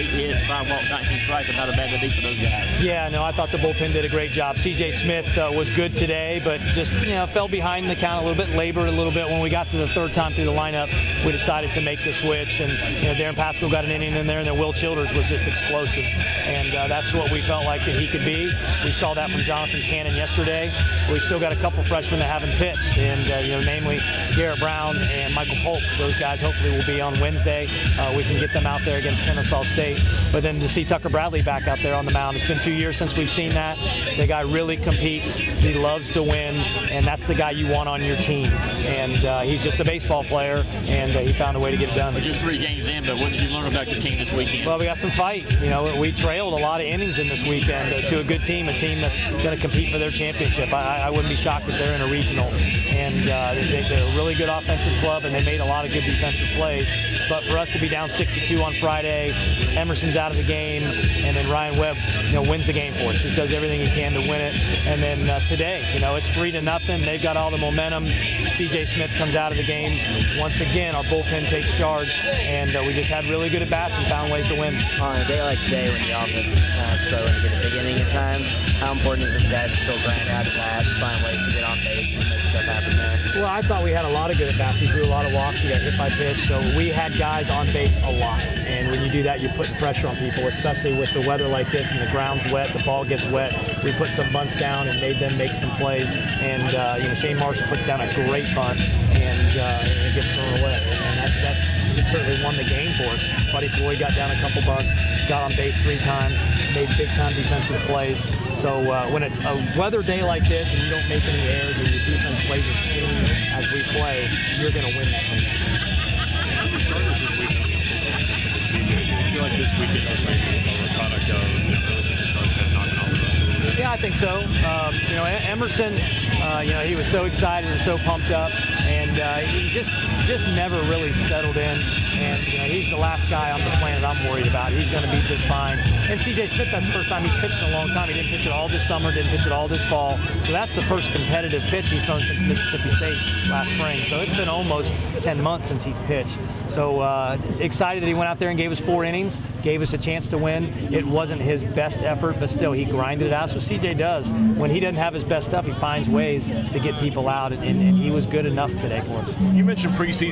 eight hits, five walks, 19 strikes. Bad defeat for those guys. Yeah, no, I thought the bullpen did a great job. C.J. Smith uh, was good today, but just you know fell behind the count a little bit, labored a little bit. When we got to the third time through the lineup, we decided to make the switch, and you know Darryn Pasqua got an inning in there, and then Will Childers was just explosive, and uh, that's what we felt like that he could be. We saw that from Jonathan Cannon yesterday. We've still got a couple freshmen that haven't pitched, and uh, you know namely Garrett Brown and Michael Polk. Those guys hopefully will be on Wednesday. Uh, we can get them out there against Kennesaw State, but then to see Tucker Bradley back out there on the mound, it's been two years since we've seen that. The guy really competes. He loves to win, and that's the guy you want on your team. And uh, he's just a baseball player, and uh, he found a way to get it done. But you're three games in, but what did you learn about your team this weekend? Well, we got some fight. You know, we trailed a lot of innings in this weekend uh, to a good team, a team that's going to compete for their championship. I, I, wouldn't be shocked if they're in a regional. And uh, they, they're a really good offensive club, and they made a lot of good defensive plays. But for us to be down 6-2 on Friday, Emerson's out of the game, and then Ryan Webb, you know, wins the game for us. Just does everything he can to win it. And then uh, today, you know, it's three to nothing. They've got all the momentum. C.J. Smith comes out of the game. Once again, our bullpen takes charge, and uh, we just had really good at bats and found ways to win. On a day like today, when the offense is kind of struggling to get a big inning at times, how important is it for guys to still grind out at bats, find ways to get on base and make stuff happen there? Well, I thought we had a lot of good at bats. We drew a lot of walks. We got hit by pitch, so we had guys on base a lot. And when you do that, you're putting pressure on people, especially with the weather like this and the ground's wet, the ball gets wet. We put some bunts down and made them make some plays. And uh, you know, Shane Marshall puts down a great bunt, and uh, won the game for us. Buddy Floyd got down a couple bunts, got on base three times, made big time defensive plays. So uh, when it's a weather day like this and you don't make any errors and your defense plays as clean as we play, you're going to win that game. Yeah, I think so. Um, you know, Emerson, uh, you know, he was so excited and so pumped up, and uh, he just just never really settled in. And you know, he's the last guy on the planet I'm worried about. He's going to be just fine. And C.J. Smith, that's the first time he's pitched in a long time. He didn't pitch it all this summer, didn't pitch it all this fall. So that's the first competitive pitch he's thrown since Mississippi State last spring. So it's been almost 10 months since he's pitched. So uh, excited that he went out there and gave us four innings, gave us a chance to win. It wasn't his best effort, but still he grinded it out. So CJ does. When he doesn't have his best stuff, he finds ways to get people out, and, and, and he was good enough today You mentioned preseason.